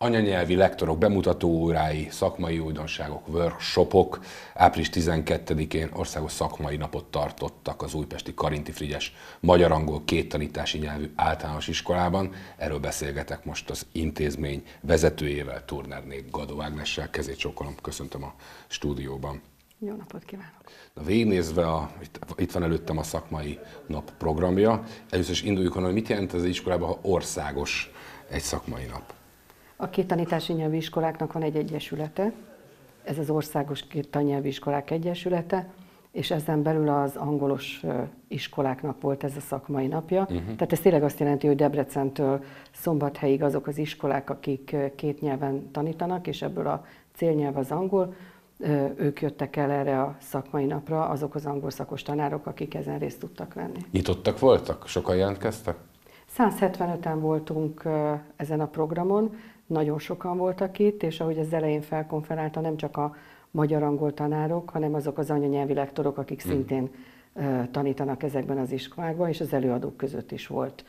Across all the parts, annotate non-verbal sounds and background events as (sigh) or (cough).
anyanyelvi lektorok bemutató órái, szakmai újdonságok, workshopok. Április 12-én országos szakmai napot tartottak az újpesti Karinti Frigyes magyar-angol két tanítási nyelvű általános iskolában. Erről beszélgetek most az intézmény vezetőjével, Turnernék Gadó Ágnessel. Kezét csókolom, köszöntöm a stúdióban. Jó napot kívánok! Na, végignézve, a, itt, itt van előttem a szakmai nap programja. Először is induljuk onnan, hogy mit jelent az iskolában, ha országos egy szakmai nap? A két tanítási nyelvi iskoláknak van egy egyesülete, ez az Országos Két Tannyelvi Iskolák Egyesülete, és ezen belül az angolos iskoláknak volt ez a szakmai napja. Uh-huh. Tehát ez tényleg azt jelenti, hogy Debrecentől Szombathelyig azok az iskolák, akik két nyelven tanítanak, és ebből a célnyelv az angol, ők jöttek el erre a szakmai napra, azok az angol szakos tanárok, akik ezen részt tudtak venni. Nyitottak voltak? Sokan jelentkeztek? 175-en voltunk ezen a programon, nagyon sokan voltak itt, és ahogy az elején felkonferálta, nem csak a magyar-angol tanárok, hanem azok az anyanyelvi lektorok, akik hmm. szintén tanítanak ezekben az iskolákban, és az előadók között is volt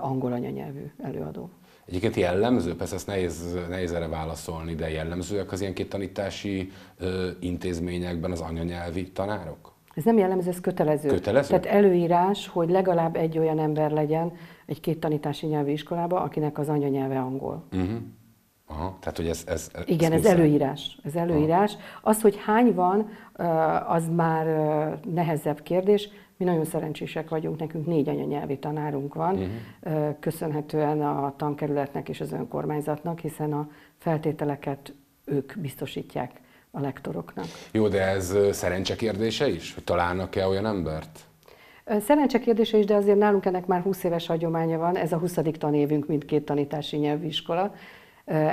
angol anyanyelvű előadó. Egyébként jellemző, persze ezt nehéz, nehéz erre válaszolni, de jellemzőek az ilyen két tanítási ö, intézményekben az anyanyelvi tanárok? Ez nem jellemző, ez kötelező. Kötelező? Tehát előírás, hogy legalább egy olyan ember legyen egy két tanítási nyelvi iskolába, akinek az anyanyelve angol. Uh-huh. Aha, tehát, hogy ez, ez, ez Igen, ez, előírás. Ez előírás. Aha. Az, hogy hány van, az már nehezebb kérdés. Mi nagyon szerencsések vagyunk, nekünk négy anyanyelvi tanárunk van, uh-huh. köszönhetően a tankerületnek és az önkormányzatnak, hiszen a feltételeket ők biztosítják a lektoroknak. Jó, de ez szerencse kérdése is, hogy találnak-e olyan embert? Szerencse kérdése is, de azért nálunk ennek már 20 éves hagyománya van, ez a 20. tanévünk mindkét tanítási nyelvvizsgola.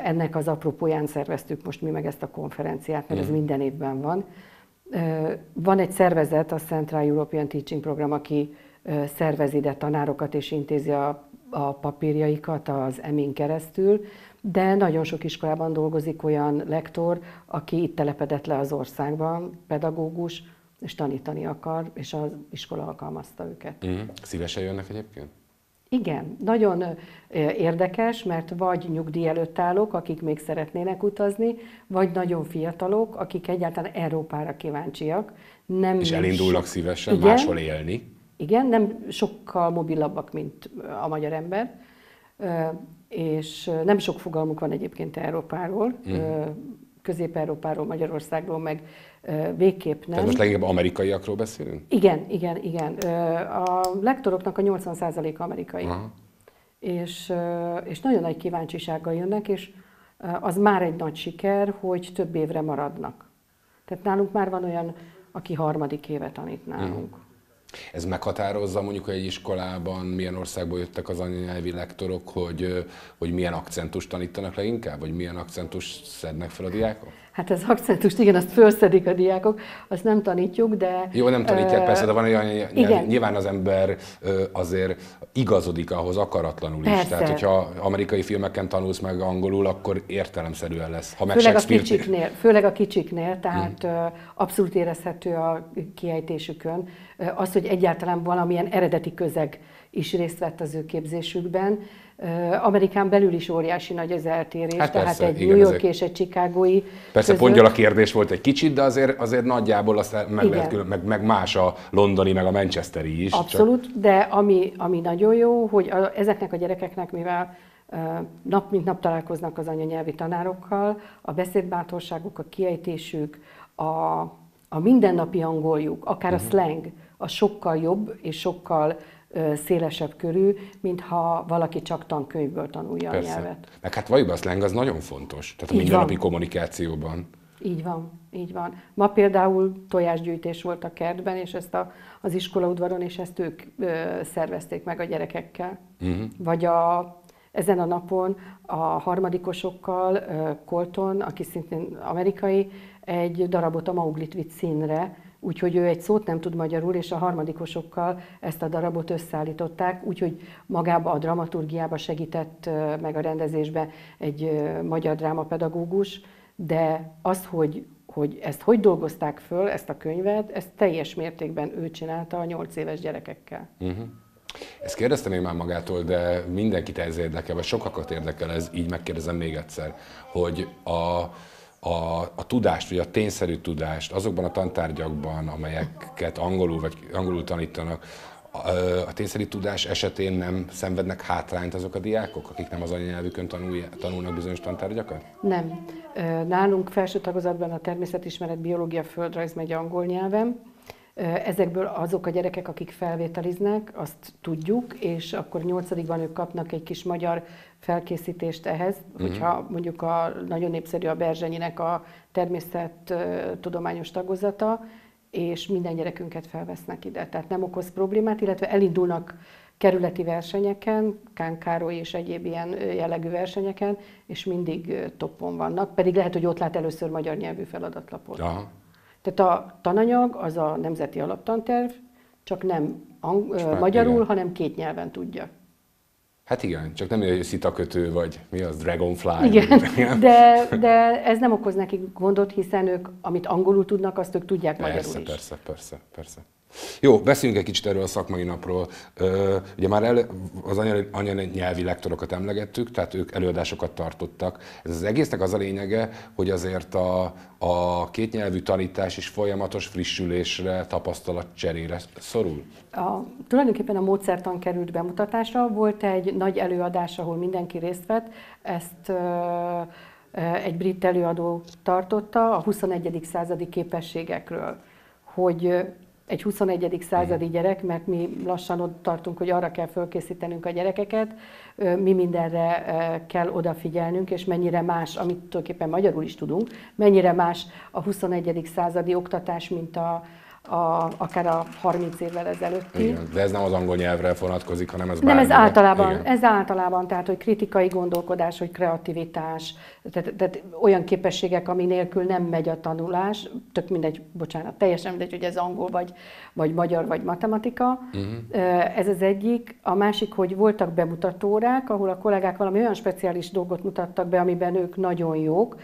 Ennek az apropóján szerveztük most mi meg ezt a konferenciát, mert ez mm. minden évben van. Van egy szervezet, a Central European Teaching Program, aki szervez ide tanárokat és intézi a, a papírjaikat az EMIN keresztül, de nagyon sok iskolában dolgozik olyan lektor, aki itt telepedett le az országban, pedagógus, és tanítani akar, és az iskola alkalmazta őket. Mm. Szívesen jönnek egyébként? Igen, nagyon érdekes, mert vagy nyugdíj előtt állók, akik még szeretnének utazni, vagy nagyon fiatalok, akik egyáltalán Európára kíváncsiak. Nem és elindulnak so... szívesen igen, máshol élni. Igen, nem sokkal mobilabbak, mint a magyar ember, és nem sok fogalmuk van egyébként Európáról, mm. Közép-Európáról, Magyarországról, meg végképp nem. Tehát most leginkább amerikaiakról beszélünk? Igen, igen, igen. A lektoroknak a 80%-a amerikai. Aha. És, és nagyon nagy kíváncsisággal jönnek, és az már egy nagy siker, hogy több évre maradnak. Tehát nálunk már van olyan, aki harmadik éve tanít nálunk. Uh-huh. Ez meghatározza mondjuk, hogy egy iskolában milyen országból jöttek az anyanyelvi lektorok, hogy, hogy milyen akcentust tanítanak leginkább, vagy milyen akcentust szednek fel a diákok? Hát az akcentust, igen, azt felszedik a diákok, azt nem tanítjuk, de... Jó, nem tanítják uh, persze, de van olyan, igen. nyilván az ember azért igazodik ahhoz akaratlanul persze. is. Tehát, hogyha amerikai filmeken tanulsz meg angolul, akkor értelemszerűen lesz. Ha meg főleg, a kicsiknél, főleg a kicsiknél, tehát hmm. abszolút érezhető a kiejtésükön. Az, hogy egyáltalán valamilyen eredeti közeg is részt vett az ő képzésükben, Amerikán belül is óriási nagy az eltérés, hát tehát persze, egy igen, New York ezek... és egy Chicagói Persze között... a kérdés volt egy kicsit, de azért, azért nagyjából azt meg, lehet, meg, meg más a londoni, meg a manchesteri is. Abszolút, csak... de ami, ami nagyon jó, hogy a, ezeknek a gyerekeknek, mivel nap mint nap találkoznak az anyanyelvi tanárokkal, a beszédbátorságuk, a kiejtésük, a, a mindennapi angoljuk, akár uh-huh. a mhm. slang, a sokkal jobb és sokkal szélesebb körű, mint ha valaki csak tankönyvből tanulja Persze. a nyelvet. Meg hát valójában a slang az nagyon fontos, tehát a mindennapi kommunikációban. Így van, így van. Ma például tojásgyűjtés volt a kertben, és ezt a, az iskolaudvaron, és ezt ők ö, szervezték meg a gyerekekkel. Uh-huh. Vagy a, ezen a napon a harmadikosokkal ö, Colton, aki szintén amerikai, egy darabot a Mauglit vitt színre, úgyhogy ő egy szót nem tud magyarul, és a harmadikosokkal ezt a darabot összeállították, úgyhogy magába a dramaturgiába segített meg a rendezésbe egy magyar drámapedagógus, de az, hogy, hogy ezt hogy dolgozták föl, ezt a könyvet, ezt teljes mértékben ő csinálta a nyolc éves gyerekekkel. Uh-huh. Ezt kérdeztem én már magától, de mindenkit ez érdekel, vagy sokakat érdekel ez, így megkérdezem még egyszer, hogy a, a, a tudást, vagy a tényszerű tudást azokban a tantárgyakban, amelyeket angolul vagy angolul tanítanak, a tényszerű tudás esetén nem szenvednek hátrányt azok a diákok, akik nem az anyanyelvükön tanul, tanulnak bizonyos tantárgyakat? Nem. Nálunk felső tagozatban a természetismeret, biológia, földrajz megy angol nyelven. Ezekből azok a gyerekek, akik felvételiznek, azt tudjuk, és akkor nyolcadikban ők kapnak egy kis magyar felkészítést ehhez, uh-huh. hogyha mondjuk a nagyon népszerű a Berzsenyinek a természettudományos tagozata, és minden gyerekünket felvesznek ide. Tehát nem okoz problémát, illetve elindulnak kerületi versenyeken, Kán Károly és egyéb ilyen jellegű versenyeken, és mindig toppon vannak, pedig lehet, hogy ott lát először magyar nyelvű feladatlapot. Aha. Tehát a tananyag az a nemzeti alaptanterv, csak nem ang- magyarul, igen. hanem két nyelven tudja. Hát igen, csak nem egy szitakötő, vagy mi az, Dragonfly. Igen, de, de ez nem okoz nekik gondot, hiszen ők, amit angolul tudnak, azt ők tudják persze, magyarul is. Persze, persze, persze. Jó, beszéljünk egy kicsit erről a szakmai napról. Ugye már el, az anyanyelvi lektorokat emlegettük, tehát ők előadásokat tartottak. Ez az egésznek az a lényege, hogy azért a, a kétnyelvű tanítás is folyamatos frissülésre, tapasztalatcserére szorul? A, tulajdonképpen a módszertan került bemutatásra. Volt egy nagy előadás, ahol mindenki részt vett. Ezt egy brit előadó tartotta a 21. századi képességekről, hogy egy 21. századi gyerek, mert mi lassan ott tartunk, hogy arra kell fölkészítenünk a gyerekeket, mi mindenre kell odafigyelnünk, és mennyire más, amit tulajdonképpen magyarul is tudunk, mennyire más a 21. századi oktatás, mint a, a, akár a 30 évvel ezelőtti. Igen, de ez nem az angol nyelvre vonatkozik, hanem ez Nem, ez általában, Igen. ez általában, tehát hogy kritikai gondolkodás, hogy kreativitás, tehát, tehát olyan képességek, ami nélkül nem megy a tanulás, tök mindegy, bocsánat, teljesen mindegy, hogy ez angol, vagy, vagy magyar, vagy matematika. Uh-huh. Ez az egyik. A másik, hogy voltak bemutatórák, ahol a kollégák valami olyan speciális dolgot mutattak be, amiben ők nagyon jók.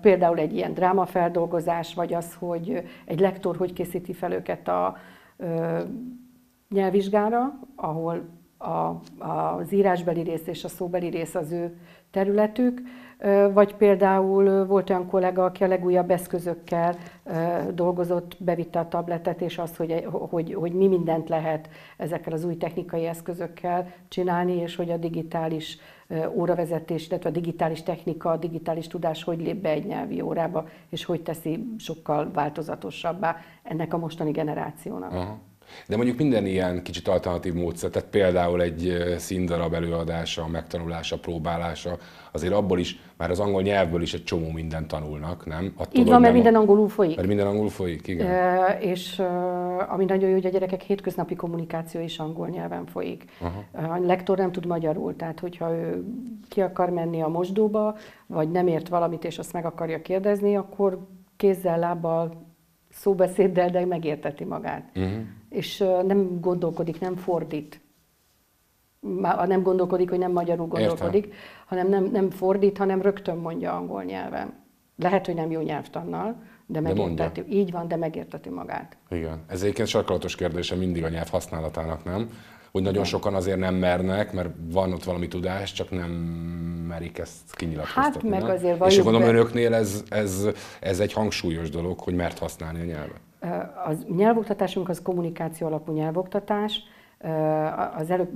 Például egy ilyen drámafeldolgozás, vagy az, hogy egy lektor hogy készít készíti fel őket a ö, nyelvvizsgára, ahol a, az írásbeli rész és a szóbeli rész az ő területük, vagy például volt olyan kollega, aki a legújabb eszközökkel dolgozott, bevitte a tabletet, és azt, hogy, hogy, hogy mi mindent lehet ezekkel az új technikai eszközökkel csinálni, és hogy a digitális óravezetés, illetve a digitális technika, a digitális tudás hogy lép be egy nyelvi órába, és hogy teszi sokkal változatosabbá ennek a mostani generációnak. Aha. De mondjuk minden ilyen kicsit alternatív módszer, tehát például egy színdarab előadása, megtanulása, próbálása, azért abból is, már az angol nyelvből is egy csomó mindent tanulnak, nem? Attól, Így van, mert minden angolul folyik. Mert minden angolul folyik, igen. E, és ami nagyon jó, hogy a gyerekek hétköznapi kommunikáció is angol nyelven folyik. Aha. A lektor nem tud magyarul, tehát hogyha ő ki akar menni a mosdóba, vagy nem ért valamit, és azt meg akarja kérdezni, akkor kézzel, lábbal, szóbeszéddel, de megérteti magát. Uh-huh és nem gondolkodik, nem fordít. Már nem gondolkodik, hogy nem magyarul gondolkodik, Értem. hanem nem, nem fordít, hanem rögtön mondja angol nyelven. Lehet, hogy nem jó nyelvtannal, de megérteti. De Így van, de megérteti magát. Igen. Ez egyébként sarkalatos kérdése mindig a nyelv használatának, nem? Hogy nagyon sokan azért nem mernek, mert van ott valami tudás, csak nem merik ezt kinyilatkoztatni. Hát meg azért És gondolom önöknél ez, ez, ez egy hangsúlyos dolog, hogy mert használni a nyelvet. Az nyelvoktatásunk az kommunikáció alapú nyelvoktatás. Az előbb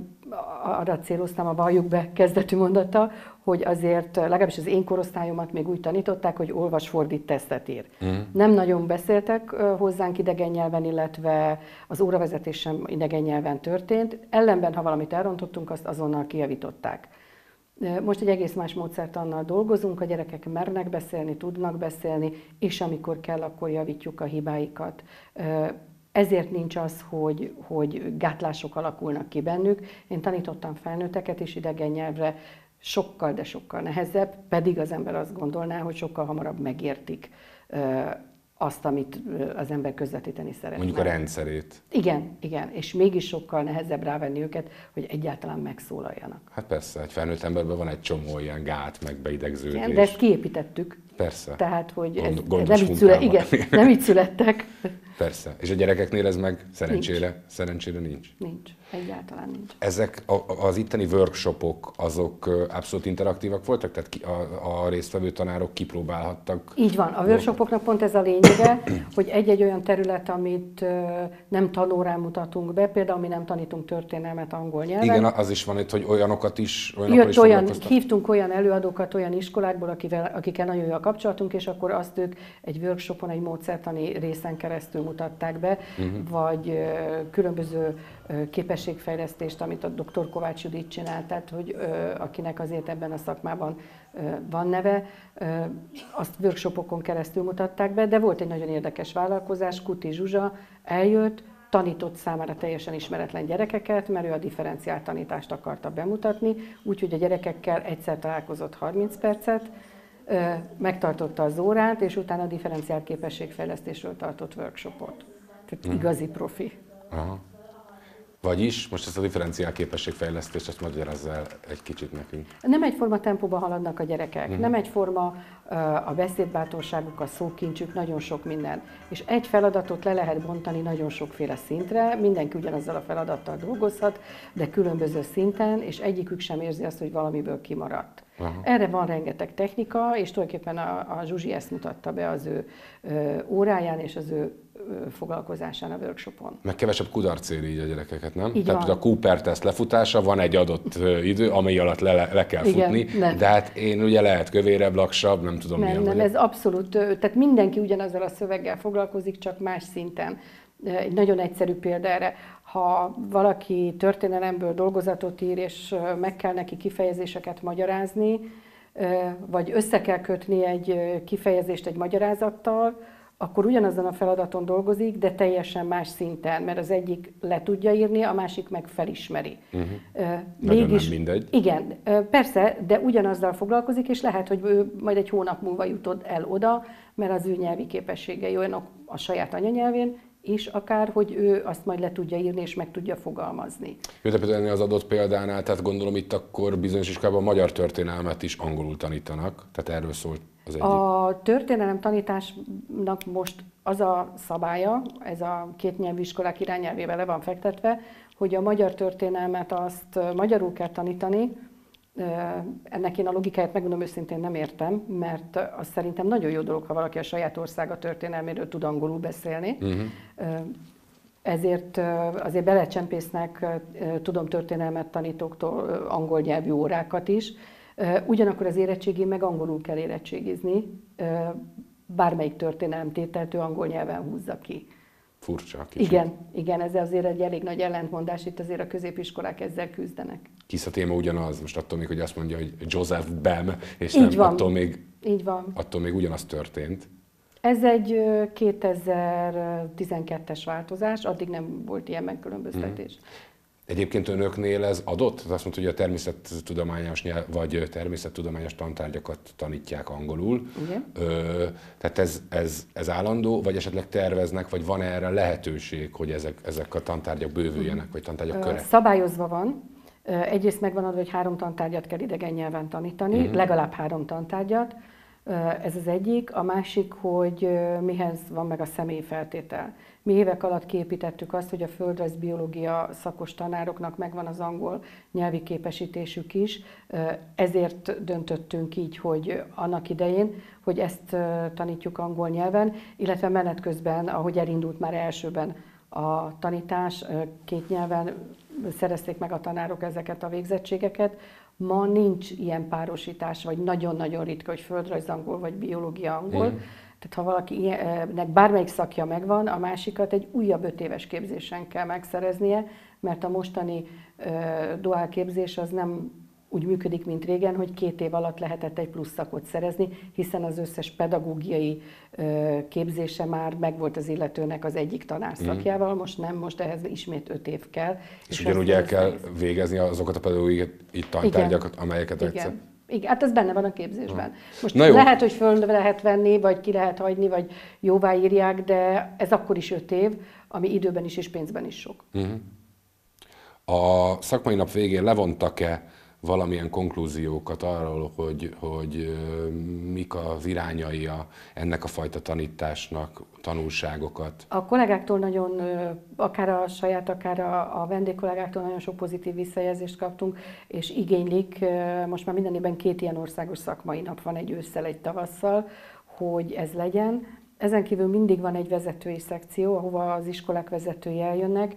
arra céloztam a valljuk be kezdetű mondata, hogy azért legalábbis az én korosztályomat még úgy tanították, hogy olvas, fordít, tesztet ír. Uh-huh. Nem nagyon beszéltek hozzánk idegen nyelven, illetve az óravezetés sem idegen nyelven történt. Ellenben, ha valamit elrontottunk, azt azonnal kijavították. Most egy egész más módszert annal dolgozunk, a gyerekek mernek beszélni, tudnak beszélni, és amikor kell, akkor javítjuk a hibáikat. Ezért nincs az, hogy, hogy gátlások alakulnak ki bennük. Én tanítottam felnőtteket is idegen nyelvre, sokkal, de sokkal nehezebb, pedig az ember azt gondolná, hogy sokkal hamarabb megértik azt, amit az ember közvetíteni szeretne. Mondjuk a rendszerét. Igen, igen, és mégis sokkal nehezebb rávenni őket, hogy egyáltalán megszólaljanak. Hát persze, egy felnőtt emberben van egy csomó ilyen gát, meg beidegződés. Igen, de ezt kiépítettük. Persze. Tehát, hogy Gond, ez, nem, így szüle, igen, nem így születtek. (laughs) Persze. És a gyerekeknél ez meg szerencsére nincs. szerencsére nincs. Nincs. Egyáltalán nincs. Ezek a, az itteni workshopok, azok abszolút interaktívak voltak? Tehát ki, a, a résztvevő tanárok kipróbálhattak? Így van. A workshopoknak pont ez a lényege, (clears throat) hogy egy-egy olyan terület, amit nem tanórán mutatunk be, például mi nem tanítunk történelmet angol nyelven. Igen, az is van itt, hogy olyanokat is Jött is olyan, hívtunk olyan előadókat olyan iskolákból, akivel, akikkel nagyon jó a kapcsolatunk, és akkor azt ők egy workshopon, egy módszertani részen keresztül mutatták be, uh-huh. vagy különböző képességfejlesztést, amit a dr. Kovács Judit csinált, tehát hogy akinek azért ebben a szakmában van neve, azt workshopokon keresztül mutatták be, de volt egy nagyon érdekes vállalkozás, Kuti Zsuzsa eljött, tanított számára teljesen ismeretlen gyerekeket, mert ő a differenciált tanítást akarta bemutatni, úgyhogy a gyerekekkel egyszer találkozott 30 percet, megtartotta az órát, és utána a differenciált képességfejlesztésről tartott workshopot. Tehát hmm. igazi profi. Aha. Vagyis, most ezt a differenciál képességfejlesztést, ezt magyarázz el egy kicsit nekünk. Nem egyforma tempóban haladnak a gyerekek, uh-huh. nem egyforma a beszédbátorságuk, a szókincsük, nagyon sok minden. És egy feladatot le lehet bontani nagyon sokféle szintre, mindenki ugyanazzal a feladattal dolgozhat, de különböző szinten, és egyikük sem érzi azt, hogy valamiből kimaradt. Aha. Erre van rengeteg technika, és tulajdonképpen a, a Zsuzsi ezt mutatta be az ő ö, óráján és az ő foglalkozásán a workshopon. Meg kevesebb kudarc éri így a gyerekeket, nem? Így Tehát van. a Cooper teszt lefutása, van egy adott idő, ami alatt le, le kell Igen, futni, nem. de hát én ugye lehet kövérebb, laksabb, nem tudom nem, milyen Nem, vagyok. ez abszolút, tehát mindenki ugyanazzal a szöveggel foglalkozik, csak más szinten. Egy nagyon egyszerű példa erre, ha valaki történelemből dolgozatot ír, és meg kell neki kifejezéseket magyarázni, vagy össze kell kötni egy kifejezést egy magyarázattal, akkor ugyanazon a feladaton dolgozik, de teljesen más szinten, mert az egyik le tudja írni, a másik meg felismeri. Uh-huh. Mégis, nem mindegy. Igen, persze, de ugyanazzal foglalkozik, és lehet, hogy ő majd egy hónap múlva jutod el oda, mert az ő nyelvi képességei olyanok a saját anyanyelvén, és akár, hogy ő azt majd le tudja írni, és meg tudja fogalmazni. Jó, de például az adott példánál, tehát gondolom itt akkor bizonyos iskolában a magyar történelmet is angolul tanítanak, tehát erről szólt az egyik. A történelem tanításnak most az a szabálya, ez a két nyelvű iskolák irányelvével le van fektetve, hogy a magyar történelmet azt magyarul kell tanítani, ennek én a logikáját megmondom őszintén nem értem, mert az szerintem nagyon jó dolog, ha valaki a saját országa történelméről tud angolul beszélni. Uh-huh. Ezért azért belecsempésznek, tudom történelmet tanítóktól angol nyelvű órákat is. Ugyanakkor az érettségén meg angolul kell érettségizni, bármelyik történelemtételt ő angol nyelven húzza ki. Furcsa kicsit. Igen, igen, ez azért egy elég nagy ellentmondás, itt azért a középiskolák ezzel küzdenek. Hisz a téma ugyanaz, most attól még, hogy azt mondja, hogy Joseph Bem, és Így nem, van. attól még, Így van. attól még ugyanaz történt. Ez egy 2012-es változás, addig nem volt ilyen megkülönböztetés. Mm. Egyébként önöknél ez adott? Azt mondta, hogy a természettudományos nyelv, vagy természettudományos tantárgyakat tanítják angolul. Igen. Ö, tehát ez, ez, ez állandó, vagy esetleg terveznek, vagy van erre lehetőség, hogy ezek, ezek a tantárgyak bővüljenek, vagy tantárgyak köre? Szabályozva van. Egyrészt megvan adva, hogy három tantárgyat kell idegen nyelven tanítani, uh-huh. legalább három tantárgyat. Ez az egyik. A másik, hogy mihez van meg a személyi feltétel. Mi évek alatt képítettük azt, hogy a földrajz biológia szakos tanároknak megvan az angol nyelvi képesítésük is, ezért döntöttünk így, hogy annak idején, hogy ezt tanítjuk angol nyelven, illetve menet közben, ahogy elindult már elsőben a tanítás, két nyelven szerezték meg a tanárok ezeket a végzettségeket, Ma nincs ilyen párosítás, vagy nagyon-nagyon ritka, hogy földrajz angol vagy biológia angol. Mm. Tehát ha valakinek bármelyik szakja megvan, a másikat egy újabb öt éves képzésen kell megszereznie, mert a mostani duál képzés az nem úgy működik, mint régen, hogy két év alatt lehetett egy plusz szakot szerezni, hiszen az összes pedagógiai képzése már megvolt az illetőnek az egyik tanárszakjával, mm. most nem, most ehhez ismét öt év kell. És, és ugyanúgy el kell végezni azokat a pedagógiai tantárgyakat, amelyeket Igen. egyszer igen, hát ez benne van a képzésben. Most Na jó. lehet, hogy föl lehet venni, vagy ki lehet hagyni, vagy jóvá írják, de ez akkor is öt év, ami időben is és pénzben is sok. Uh-huh. A szakmai nap végén levontak-e valamilyen konklúziókat arról, hogy, hogy mik az irányai a, ennek a fajta tanításnak, tanulságokat? A kollégáktól nagyon, akár a saját, akár a, a vendégkollégáktól nagyon sok pozitív visszajelzést kaptunk, és igénylik, most már minden évben két ilyen országos szakmai nap van, egy ősszel, egy tavasszal, hogy ez legyen. Ezen kívül mindig van egy vezetői szekció, ahova az iskolák vezetői eljönnek,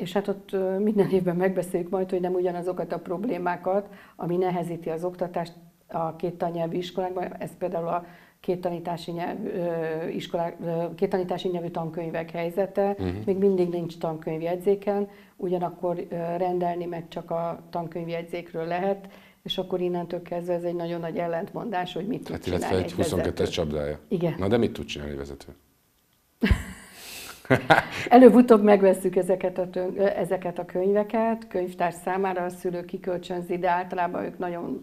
és hát ott minden évben megbeszéljük majd, hogy nem ugyanazokat a problémákat, ami nehezíti az oktatást a két tannyelvű iskolákban, ez például a két tanítási, nyelv, iskolák, két tanítási nyelvű tankönyvek helyzete, uh-huh. még mindig nincs tankönyvjegyzéken, ugyanakkor rendelni meg csak a tankönyvjegyzékről lehet, és akkor innentől kezdve ez egy nagyon nagy ellentmondás, hogy mit tud hát, csinálni egy 22-es csapdája. Igen. Na de mit tud csinálni vezető? (laughs) (laughs) Előbb-utóbb megveszük ezeket a, tön, ezeket a könyveket, könyvtárs számára a szülő kikölcsönzi, de általában ők nagyon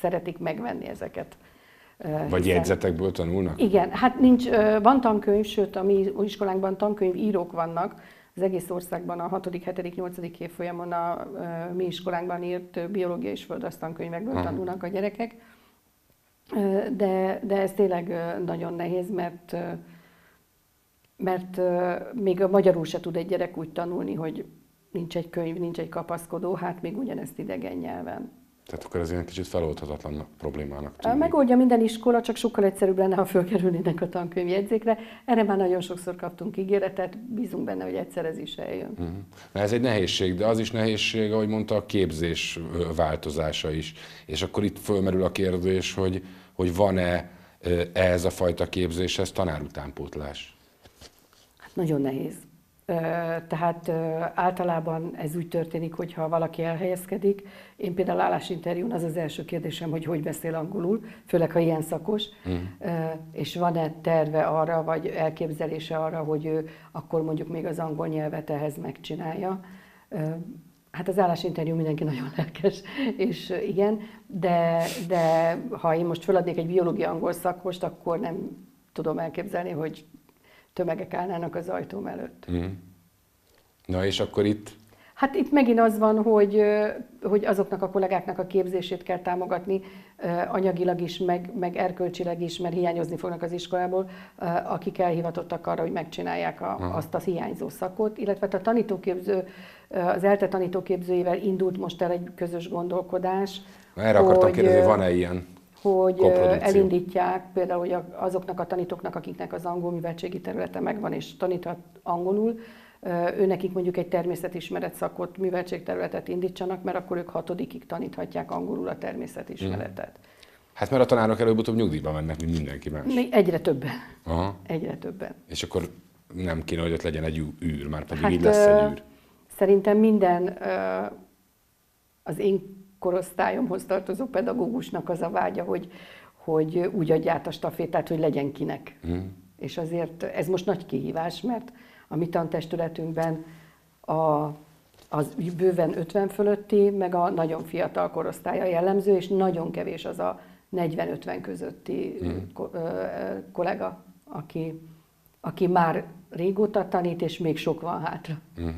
szeretik megvenni ezeket. Vagy hiszen... jegyzetekből tanulnak? Igen, hát nincs, van tankönyv, sőt a mi iskolánkban tankönyv írók vannak, az egész országban a 6., 7., 8. évfolyamon a, a mi iskolánkban írt biológia és földrasztankönyvekből uh-huh. tanulnak a gyerekek. De, de ez tényleg nagyon nehéz, mert mert még a magyarul se tud egy gyerek úgy tanulni, hogy nincs egy könyv, nincs egy kapaszkodó, hát még ugyanezt idegen nyelven. Tehát akkor ez ilyen kicsit feloldhatatlan problémának tűnik. Megoldja minden iskola, csak sokkal egyszerűbb lenne, ha fölkerülnének a tankönyvjegyzékre. Erre már nagyon sokszor kaptunk ígéretet, bízunk benne, hogy egyszer ez is eljön. Uh-huh. Na ez egy nehézség, de az is nehézség, ahogy mondta, a képzés változása is. És akkor itt fölmerül a kérdés, hogy, hogy van-e ez a fajta képzéshez tanárutánpótlás? Nagyon nehéz. Tehát általában ez úgy történik, hogy ha valaki elhelyezkedik, én például állásinterjún az az első kérdésem, hogy hogy beszél angolul, főleg ha ilyen szakos, mm. és van-e terve arra, vagy elképzelése arra, hogy ő akkor mondjuk még az angol nyelvet ehhez megcsinálja. Hát az állásinterjú mindenki nagyon lelkes, és igen, de, de ha én most feladnék egy biológia angol szakost, akkor nem tudom elképzelni, hogy tömegek állnának az ajtóm előtt. Mm. Na és akkor itt? Hát itt megint az van, hogy, hogy azoknak a kollégáknak a képzését kell támogatni, anyagilag is, meg, meg erkölcsileg is, mert hiányozni fognak az iskolából, akik elhivatottak arra, hogy megcsinálják a, azt a hiányzó szakot, illetve a tanítóképző, az ELTE tanítóképzőivel indult most el egy közös gondolkodás. Erre hogy, akartam kérdezni, van-e ilyen? Hogy elindítják például hogy azoknak a tanítóknak, akiknek az angol műveltségi területe megvan és taníthat angolul, őnekik mondjuk egy természetismeret szakot, műveltségterületet indítsanak, mert akkor ők hatodikig taníthatják angolul a természetismeretet. Mm. Hát mert a tanárok előbb-utóbb nyugdíjba mennek, mint mindenki más. Egyre többen. Aha. Egyre többen. És akkor nem kéne, hogy ott legyen egy űr, már pedig hát, így lesz egy űr. Szerintem minden az én korosztályomhoz tartozó pedagógusnak az a vágya, hogy, hogy úgy adja át a stafétát, hogy legyen kinek. Mm. És azért ez most nagy kihívás, mert a mi tantestületünkben a, az bőven 50 fölötti, meg a nagyon fiatal korosztálya jellemző, és nagyon kevés az a 40-50 közötti mm. kollega, aki, aki már régóta tanít, és még sok van hátra. Mm.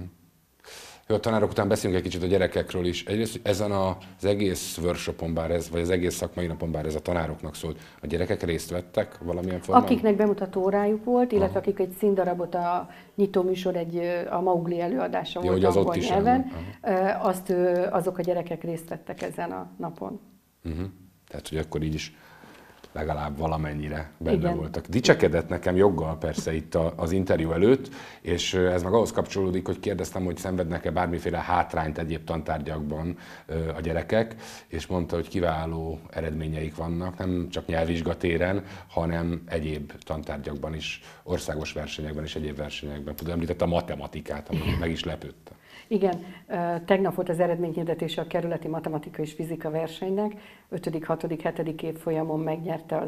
Jó, a tanárok után beszélünk egy kicsit a gyerekekről is. Egyrészt ezen az egész workshopon, bár ez, vagy az egész szakmai napon, bár ez a tanároknak szólt, a gyerekek részt vettek valamilyen formában? Akiknek bemutató órájuk volt, illetve Aha. akik egy színdarabot, a nyitó műsor egy a Maugli előadása Jó, volt az angol ott nyelven, azt, azok a gyerekek részt vettek ezen a napon. Uh-huh. Tehát, hogy akkor így is legalább valamennyire benne Igen. voltak. Dicsekedett nekem joggal persze itt az interjú előtt, és ez meg ahhoz kapcsolódik, hogy kérdeztem, hogy szenvednek-e bármiféle hátrányt egyéb tantárgyakban a gyerekek, és mondta, hogy kiváló eredményeik vannak, nem csak nyelvvizsgatéren, hanem egyéb tantárgyakban is, országos versenyekben és egyéb versenyekben. Tudom, említette a matematikát, ami meg is lepődte. Igen, tegnap volt az eredményhirdetése a kerületi matematika és fizika versenynek. 5., 6., 7. év folyamon megnyerte a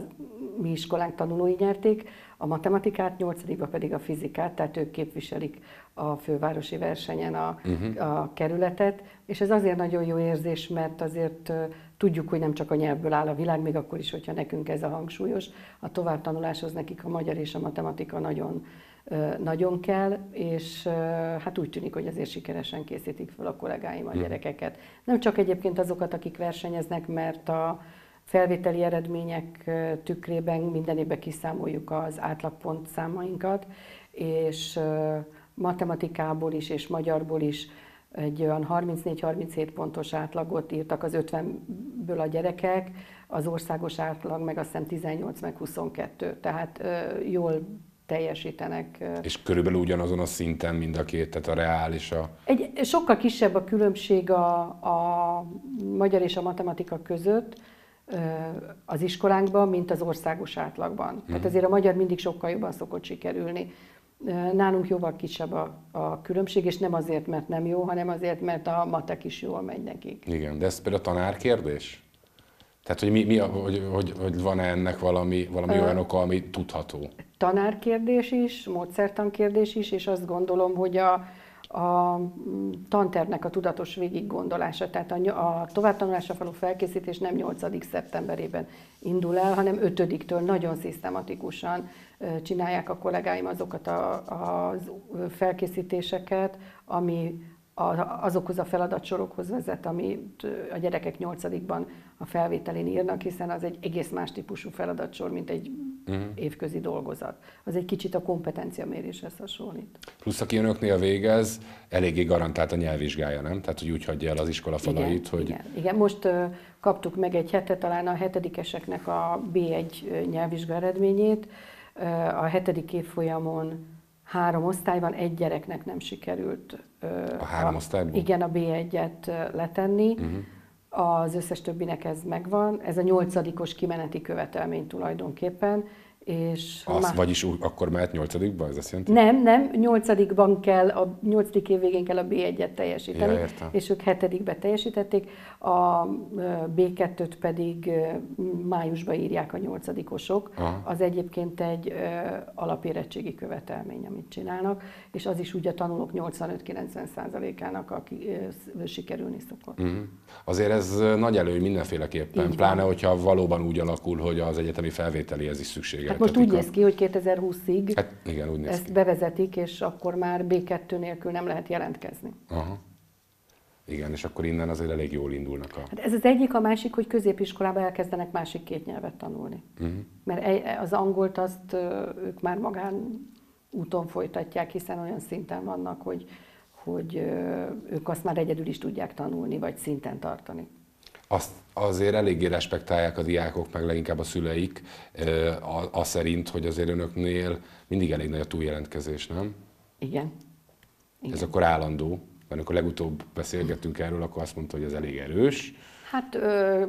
mi iskolánk tanulói nyerték, a matematikát, 8. pedig a fizikát, tehát ők képviselik a fővárosi versenyen a, uh-huh. a kerületet. És ez azért nagyon jó érzés, mert azért tudjuk, hogy nem csak a nyelvből áll a világ, még akkor is, hogyha nekünk ez a hangsúlyos. A továbbtanuláshoz nekik a magyar és a matematika nagyon nagyon kell, és hát úgy tűnik, hogy azért sikeresen készítik fel a kollégáim a hmm. gyerekeket. Nem csak egyébként azokat, akik versenyeznek, mert a felvételi eredmények tükrében minden évben kiszámoljuk az átlagpont számainkat, és matematikából is és magyarból is egy olyan 34-37 pontos átlagot írtak az 50-ből a gyerekek, az országos átlag meg azt hiszem 18 meg 22, tehát jól teljesítenek. És körülbelül ugyanazon a szinten mind a két, tehát a reál és a... Egy, sokkal kisebb a különbség a, a magyar és a matematika között az iskolánkban, mint az országos átlagban. Mm. Tehát mhm. azért a magyar mindig sokkal jobban szokott sikerülni. Nálunk jóval kisebb a, a különbség, és nem azért, mert nem jó, hanem azért, mert a matek is jól megy nekik. Igen, de ez például a tanár kérdés? Tehát, hogy, mi, mi hogy, hogy, hogy van-e ennek valami, valami olyan oka, ami tudható? Tanárkérdés is, módszertankérdés is, és azt gondolom, hogy a, a tantervnek a tudatos végiggondolása, tehát a, a továbbtanulásra való felkészítés nem 8. szeptemberében indul el, hanem 5-től nagyon szisztematikusan csinálják a kollégáim azokat a, a felkészítéseket, ami azokhoz a feladatsorokhoz vezet, amit a gyerekek nyolcadikban a felvételén írnak, hiszen az egy egész más típusú feladatsor, mint egy uh-huh. évközi dolgozat. Az egy kicsit a kompetenciaméréshez hasonlít. Plusz aki önöknél végez, eléggé garantált a nyelvvizsgája, nem? Tehát, hogy úgy hagyja el az iskola falait, igen, hogy... Igen, igen. most uh, kaptuk meg egy hete, talán a hetedikeseknek a B1 nyelvvizsga eredményét. Uh, a hetedik évfolyamon három osztályban egy gyereknek nem sikerült a három a? Igen, a B1-et letenni. Uh-huh. Az összes többinek ez megvan. Ez a nyolcadikos kimeneti követelmény tulajdonképpen. És az, már... Vagyis akkor mehet nyolcadikba, ez azt jelenti? Nem, nem, nyolcadikban kell, a nyolcadik év végén kell a B1-et teljesíteni, ja, és ők hetedikbe teljesítették, a B2-t pedig májusban írják a nyolcadikosok. Aha. Az egyébként egy alapérettségi követelmény, amit csinálnak, és az is ugye a tanulók 85-90%-ának, aki sikerülni szokott. Uh-huh. Azért ez nagy előny mindenféleképpen, Így pláne van. hogyha valóban úgy alakul, hogy az egyetemi felvételihez is szükséges Hát most úgy néz ki, hogy 2020-ig hát igen, úgy néz ezt ki. bevezetik, és akkor már B2 nélkül nem lehet jelentkezni. Aha. Igen, és akkor innen azért elég jól indulnak a... Hát ez az egyik, a másik, hogy középiskolában elkezdenek másik két nyelvet tanulni. Uh-huh. Mert az angolt azt ők már magán úton folytatják, hiszen olyan szinten vannak, hogy, hogy ők azt már egyedül is tudják tanulni, vagy szinten tartani azt azért eléggé respektálják a diákok, meg leginkább a szüleik, az szerint, hogy azért önöknél mindig elég nagy a túljelentkezés, nem? Igen. Igen. Ez akkor állandó. Mert amikor legutóbb beszélgettünk erről, akkor azt mondta, hogy ez elég erős. Hát ö,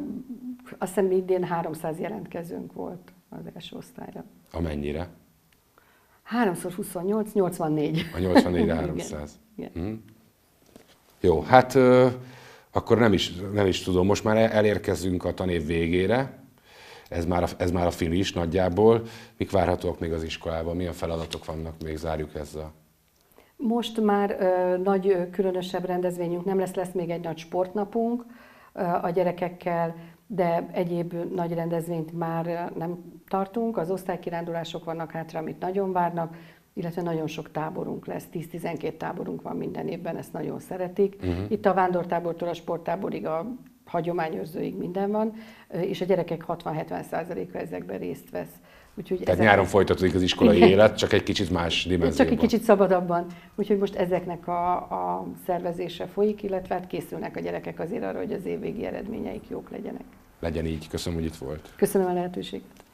azt hiszem idén 300 jelentkezőnk volt az első osztályra. Amennyire? 3 28, 84. A 84 300. (laughs) Igen. Igen. Hm. Jó, hát akkor nem is, nem is tudom, most már elérkezünk a tanév végére, ez már, a, ez már a is nagyjából. Mik várhatóak még az iskolában, milyen feladatok vannak, még zárjuk ezzel? Most már ö, nagy különösebb rendezvényünk nem lesz, lesz még egy nagy sportnapunk ö, a gyerekekkel, de egyéb nagy rendezvényt már nem tartunk. Az osztálykirándulások vannak hátra, amit nagyon várnak illetve nagyon sok táborunk lesz, 10-12 táborunk van minden évben, ezt nagyon szeretik. Uh-huh. Itt a vándortábortól a sporttáborig a hagyományőrzőig minden van, és a gyerekek 60-70%-a ezekben részt vesz. Úgyhogy Tehát ezek... nyáron folytatódik az iskolai Igen. élet, csak egy kicsit más dimenzióban. Csak egy kicsit szabadabban. Úgyhogy most ezeknek a, a szervezése folyik, illetve hát készülnek a gyerekek azért arra, hogy az évvégi eredményeik jók legyenek. Legyen így. Köszönöm, hogy itt volt. Köszönöm a lehetőséget.